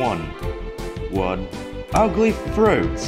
one. One ugly fruit.